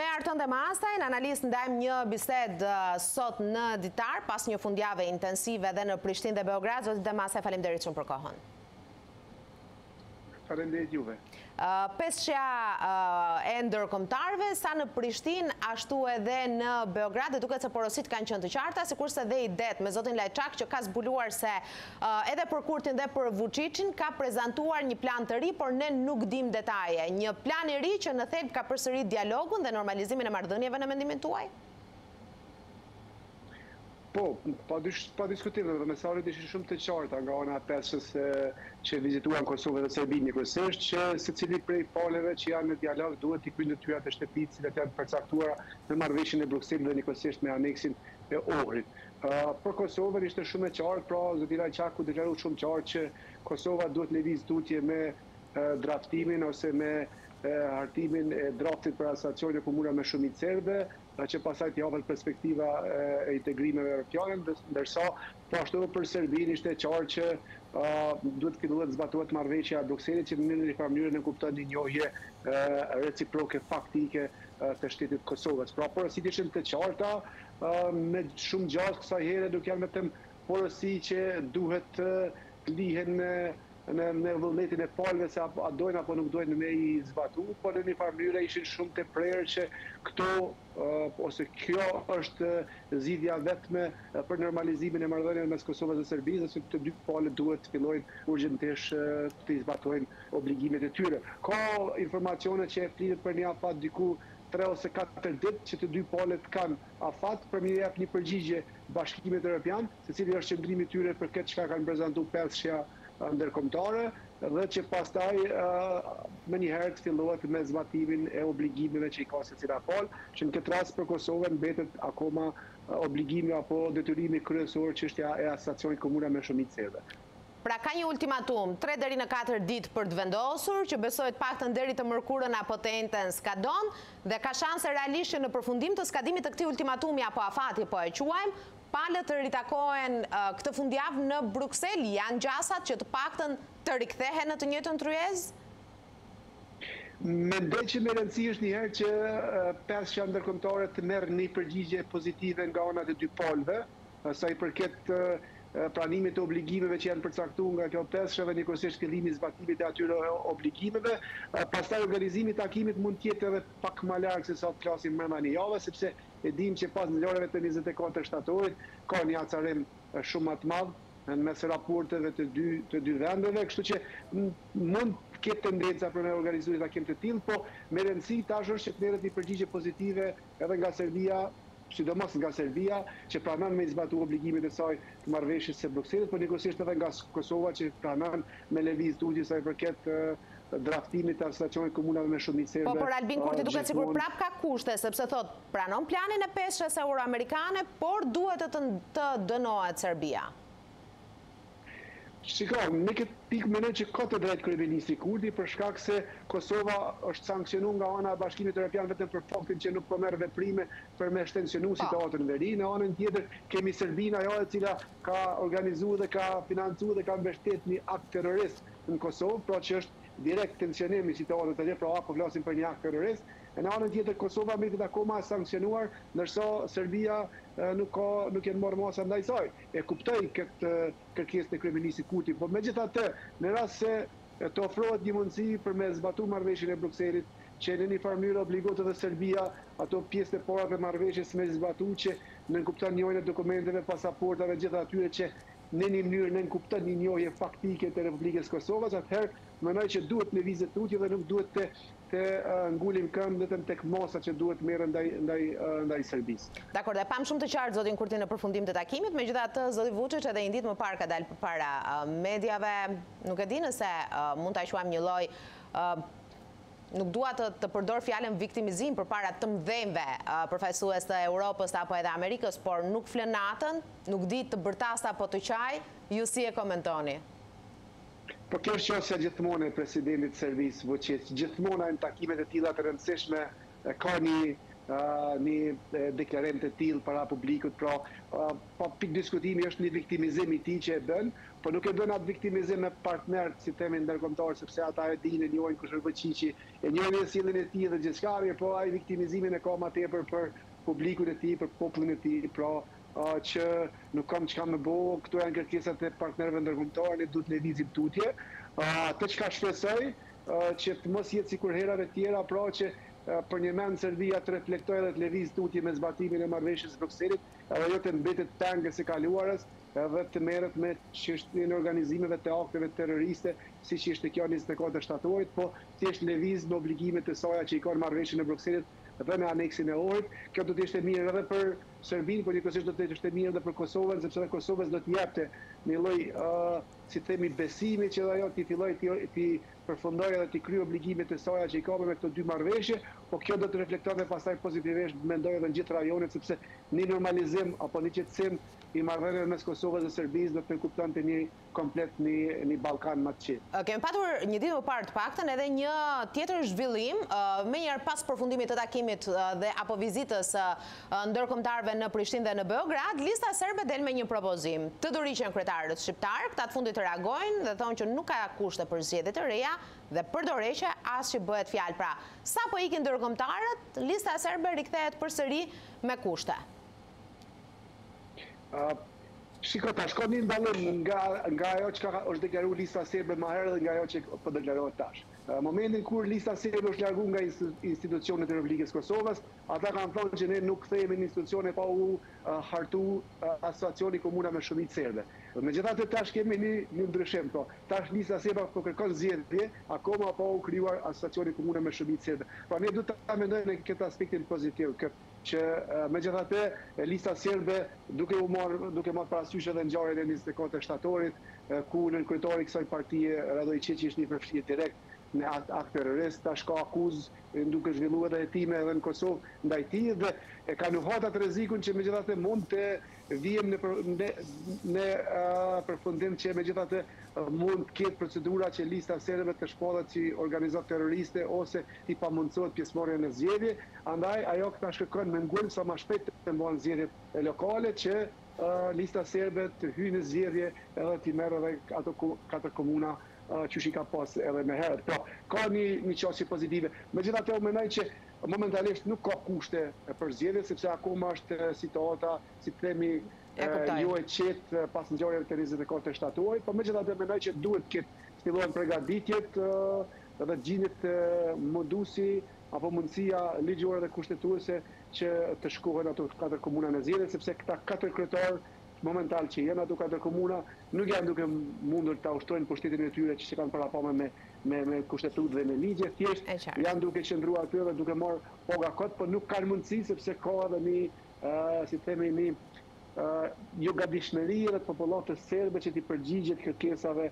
Me Arton Demhasajn, analist ndajmë një bisedë sot në ditar pas një fundjave intensive dhe në Prishtinë dhe Beograd. Zoti Demhasaj, faleminderit shumë për kohën. Faleminderit juve. Pesëshja e ndërkombëtarëve sa në Prishtinë ashtu edhe në Beograd dhe duket se porositë kanë qenë të qarta, sikurse dhe idetë me zotin Lajçak që ka zbuluar se Edhe për Kurtin dhe për Vuçiçin ka prezantuar një plan të ri, por ne nuk dimë detaje. Një plan i ri që në thelb ka përsëri dialogun dhe normalizimin e marrëdhënieve në mendimin tuaj? Po, pa diskutim edhe mesazhet ishin shumë të qarta nga ana e pesëshes që vizituan Kosovën dhe Serbinë njëkohësisht që secili prej palëve që janë në dialog duhet t'i kryjnë detyrat e shtëpisë të cilat janë përcaktuara në Marrëveshjen e Brukselit dhe njëkohësisht me Aneksin e Ohrit. Për Kosovën ishte shumë e qartë, pra zoti Lajçaku deklaru shumë qartë që Kosova duhet të lëvizë tutje me draftimin ose me hartimin e draftit për Asociacionin e Komunave me Shumicë Serbe, që pastaj t'i hapet perspektiva e integrimeve europiane, ndërsa po ashtu edhe për Serbinë ishte e qartë që duhet të fillohet të zbatohet marrëveshja e Brukselit që në një farë mënyre nënkupton një njohje reciproke faktike të shtetit të Kosovës. Pra porositë ishin të qarta, Me shumë gjasë kësaj here nuk janë vetëm porosi që duhet të lihen në vullnetin e palëve se a dojnë apo nuk dojnë me i zbatu, por në njëfarë mënyre ishin shumë të prerë që këto ose kjo është zgjidhja e vetme për normalizimin e marrëdhënieve mes Kosovës dhe Serbisë dhe se të dy palët duhet të fillojnë urgjentisht t'i zbatojnë obligimet e tyre. Ka informacione që flitet për një afat diku tre ose katër ditë që të dy palët kanë afat për me i jap një përgjigje Bashkimit Europian se cili është qëndrimi i tyre për këtë çka kanë prezantu pesëshja ndërkombëtare dhe që pastaj menjëherë të fillohet me zbatimin e obligimeve që i ka secila palë, që në këtë rast për Kosovën mbetet akoma obligimi apo detyrimi kryesor çështja e asacionit komuna me shumicë serbe. Pra ka një ultimatum, tre deri në katër ditë për të vendosur, që besoj të paktën deri të mërkurën apo të enjten skadon, dhe ka shanse realisht që në përfundim të skadimit të këtij ultimatumi apo afati po e quajmë, palët të ritakohen këtë fundjavë në Bruksel, janë gjasat që të paktën të rikthehen në të njëjtën tryezë? Mendoj që me rëndësi është njëherë që pesëshja ndërkombëtare të merr një përgjigje pozitive nga ana e të dy palëve, Sa i përket pranimit të obligimeve që janë përcaktuar nga kjo pesëshe dhe njëkohësisht fillimi i zbatimit të atyre obligimeve, pastaj organizimi i takimit mund të jetë edhe pak më larg se sa të flasim mbrenda një jave, sepse e dimë që pas zgjedhjeve të njëzet e katër shtatorit ka një acarim shumë më të madh në mes raporteve të dy të dy vendeve, kështu që mund të ketë tendenca për me organizu një takim të tillë, po me rëndësi tash është që të merret një përgjigje pozitive edhe nga Serbia, sidomos nga Serbia, që pranon me i zbatu obligimet e saj të marrëveshjes së Brukselit, por njëkohësisht edhe nga Kosova që pranon me lëvizë tutje sa i përket draftimit të Asociacionit të Komunave me Shumicë Serbe. Po, por Albin Kurti duket sikur prapë ka kushte, sepse thotë, pranon planin e pesëshes euroamerikane, por duhet të të dënohet Serbia. Shiko, në këtë pikë mendoj që ka të drejtë kryeministri Kurti për shkak se Kosova është sanksionuar nga ana e Bashkimit Europian vetëm për faktin që nuk po merr veprime për me shtensionu situatën në veri, në anën tjetër kemi Serbinë ajo e cila ka organizu dhe ka financu dhe ka mbështet një akt terrorist në Kosovë, pra që është direkt tensionim i situatës atje, pra po flasim për një akt terrorist, e në anën tjetër Kosova mbetet akoma e sanksionuar ndërsa Serbia nuk ka nuk janë marrë masa ndaj saj. e kuptoj këtë kërkesë të kryeministrit Kurti, por megjithatë, në rast se të ofrohet një mundësi për me zbatu marrëveshjen e Brukselit, që në njëfarë mënyre obligohet edhe Serbia ato pjesët e para të marrëveshjes me zbatu që nënkupton njohjen e dokumenteve, pasaportave, gjitha atyre që në një mënyrë nënkupton një njohje faktike të Republikës Kosovës, atëherë mendoj që duhet me lëvizë tutje dhe nuk duhet të të ngulim këmbë vetëm tek masa që duhet të merren ndaj ndaj ndaj Serbisë. Dakord, e pamë shumë të qartë zotin Kurti në përfundim të takimit, megjithatë zoti Vuçiç edhe një ditë më parë ka dalë përpara mediave, nuk e di nëse mund ta quajmë një lloj nuk dua të të përdor fjalën viktimizim përpara të mëdhenjve përfaqësues të Europës apo edhe Amerikës, por nuk fle natën, nuk di të bërtas apo të qaj, ju si e komentoni? Po kjo është qasja gjithmonë e presidentit të Serbisë, Vuçiq. Gjithmonë ai në takimet e tilla të rëndësishme ka një një deklarim të tillë para publikut. Pra, pa pikë diskutimi është një viktimizim i tij që e bën, por nuk e bën atë viktimizim me partnerët, si themi, ndërkombëtarë, sepse ata e dinë, e njohin kush është Vuçiqi, e njohin edhe sjelljen e tij dhe gjithçka, mirëpo ai viktimizimin e ka më tepër për publikun e tij, për popullin e tij, pra që nuk kam çka me bo, këto janë kërkesat e partnerëve ndërkombëtarë, ne duhet të lëvizim tutje. Atë çka shpresoj, që të mos jetë sikur herave të tjera, pra që për një mend Serbia të reflektojë dhe të lëvizë tutje me zbatimin e marrëveshjes së Brukselit, edhe jo të mbetet peng e së kaluarës dhe të merret me çështjen e organizimeve të akteve terroriste, siç ishte kjo e njëzet e katër shtatorit, po thjesht lëvizë me obligimet e saja që i ka në marrëveshjen e Brukselit dhe në aneksin e Ohrit. Kjo do të ishte mirë edhe për Serbinë, por njëkohësisht do të ishte mirë edhe për Kosovën, sepse edhe Kosovës do t'i jepte një lloj, si të themi, besimi që edhe ajo të fillojë t'i t'i përfundojë edhe t'i kryejë obligimet e saja që i ka me me këto dy marrëveshje, po kjo do të reflektonte pastaj pozitivisht, mendoj edhe në gjithë rajonin, sepse një normalizim apo një qetësim i marrëdhënieve mes Kosovës dhe Serbisë do të nënkuptonte një komplet ni ni Ballkan më të qetë. Kemi patur një ditë më parë të paktën edhe një tjetër zhvillim, menjëherë pas përfundimit të takimit dhe apo vizitës së ndërkombëtarëve në Prishtinë dhe në Beograd, Lista Serbe del me një propozim. Të dorëhiqen kryetarët shqiptarë, këta të fundit reagojnë dhe thonë që nuk ka kushte për zgjedhje të reja dhe për dorëheqje as që bëhet fjalë. Pra, sapo ikin ndërkombëtarët, Lista Serbe rikthehet përsëri me kushte. Shiko, tash ka një ndallim nga nga ajo çka është deklaruar Lista Serbe më herët dhe nga ajo që po deklarohet tash. Në momentin kur Lista Serbe është larguar nga institucionet e Republikës së Kosovës, ata kanë thënë që ne nuk kthehemi në institucione pa u hartu Asociacioni i Komunave me Shumicë Serbe. Megjithatë tash kemi një një ndryshim, pra tash Lista Serbe po kërkon zgjedhje akoma pa u krijuar Asociacioni i Komunave me Shumicë Serbe. Pra ne duhet ta mendojmë në këtë aspektin pozitiv, këtë që megjithatë Lista Serbe duke u marr duke marr parasysh edhe ngjarjen e njëzet e katër shtatorit ku nënkryetari i kësaj partie Radoiçiqi ishte i përfshirë direkt në atë akt terrorist tash ka akuzë duke zhvillu edhe hetime edhe në Kosovë ndaj tij dhe e ka nuhatë atë rrezikun që megjithatë mund të Vijmë në në përfundim që megjithatë mund të ketë procedura që Lista Serbe të shpallet si organizatë terroriste ose t'i pamundësohet pjesëmarrja në zgjedhje, andaj ajo tash kërkon me ngulm sa më shpejt të mbahen zgjedhjet lokale që Lista Serbe të hyjë në zgjedhje edhe t'i merr edhe ato katër komuna qysh i ka pas edhe më herët. Pra ka një një qasje pozitive. Megjithatë unë mendoj që Momentalisht nuk ka kushte për zgjedhje sepse akoma është situata, si të themi, jo e qetë pas ngjarjeve të njëzet e katër shtatorit, por megjithatë mendoj që duhet të ketë, të fillohen pregaditjet dhe të gjindet modusi apo mundësia ligjore dhe kushtetuese që të shkohen ato katër komuna në zgjedhje, sepse këta katër kryetarë momental që janë ato katër komuna nuk janë duke mundur ta ushtrojnë pushtetin e tyre që kanë të parapame me me kushtetutë dhe me ligje, thjesht janë duke qëndruar aty dhe duke marrë paga kot, por nuk kanë mundësi sepse ka edhe një, si të themi, një jogatishmëri edhe të popullatës serbe që t'i përgjigjet kërkesave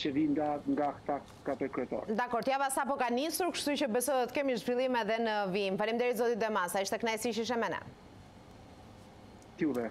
që vijnë nga këta katër kryetarë. Dakord, java sapo ka nisur, kështu që besoj do të kemi zhvillim edhe në vijim. Faleminderit zoti Demhasaj, ishte kënaqësi që ishe me ne. T'juve.